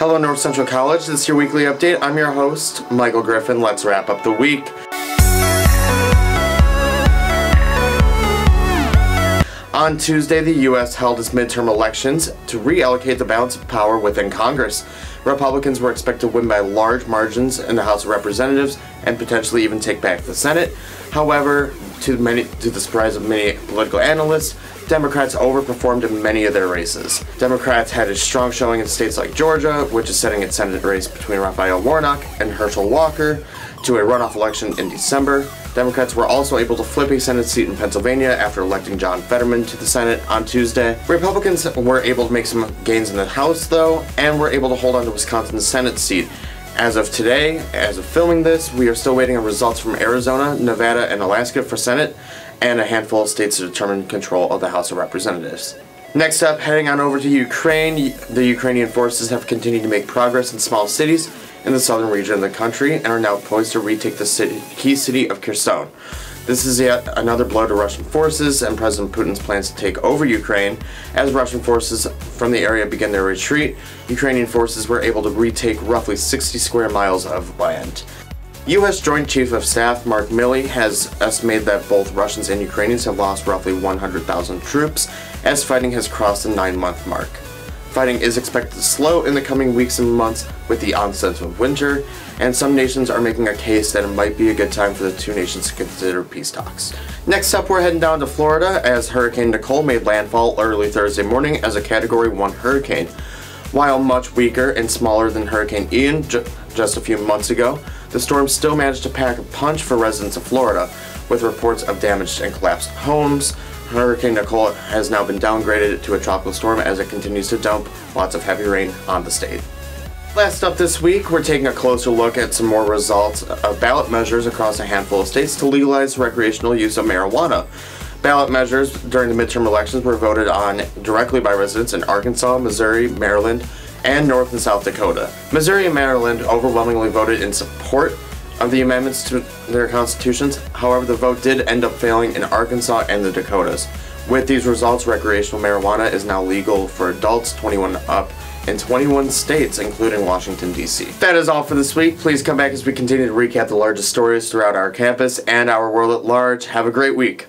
Hello, North Central College. This is your weekly update. I'm your host, Michael Griffin. Let's wrap up the week. On Tuesday, the U.S. held its midterm elections to reallocate the balance of power within Congress. Republicans were expected to win by large margins in the House of Representatives and potentially even take back the Senate. However, to, many, to the surprise of many political analysts, Democrats overperformed in many of their races. Democrats had a strong showing in states like Georgia, which is setting its Senate race between Raphael Warnock and Herschel Walker, to a runoff election in December. Democrats were also able to flip a Senate seat in Pennsylvania after electing John Fetterman to the Senate on Tuesday. Republicans were able to make some gains in the House, though, and were able to hold on to Wisconsin's Senate seat. As of today, as of filming this, we are still waiting on results from Arizona, Nevada, and Alaska for Senate, and a handful of states to determine control of the House of Representatives. Next up, heading on over to Ukraine, the Ukrainian forces have continued to make progress in small cities in the southern region of the country and are now poised to retake the city, key city of Kherson. This is yet another blow to Russian forces and President Putin's plans to take over Ukraine. As Russian forces from the area begin their retreat, Ukrainian forces were able to retake roughly 60 square miles of land. U.S. Joint Chief of Staff Mark Milley has estimated that both Russians and Ukrainians have lost roughly 100,000 troops as fighting has crossed the nine month mark. Fighting is expected to slow in the coming weeks and months with the onset of winter, and some nations are making a case that it might be a good time for the two nations to consider peace talks. Next up, we're heading down to Florida as Hurricane Nicole made landfall early Thursday morning as a Category 1 hurricane. While much weaker and smaller than Hurricane Ian ju just a few months ago, the storm still managed to pack a punch for residents of Florida, with reports of damaged and collapsed homes. Hurricane Nicole has now been downgraded to a tropical storm as it continues to dump lots of heavy rain on the state. Last up this week, we're taking a closer look at some more results of ballot measures across a handful of states to legalize recreational use of marijuana. Ballot measures during the midterm elections were voted on directly by residents in Arkansas, Missouri, Maryland, and North and South Dakota. Missouri and Maryland overwhelmingly voted in support of the amendments to their constitutions. However, the vote did end up failing in Arkansas and the Dakotas. With these results, recreational marijuana is now legal for adults 21 up in 21 states, including Washington, D.C. That is all for this week. Please come back as we continue to recap the largest stories throughout our campus and our world at large. Have a great week.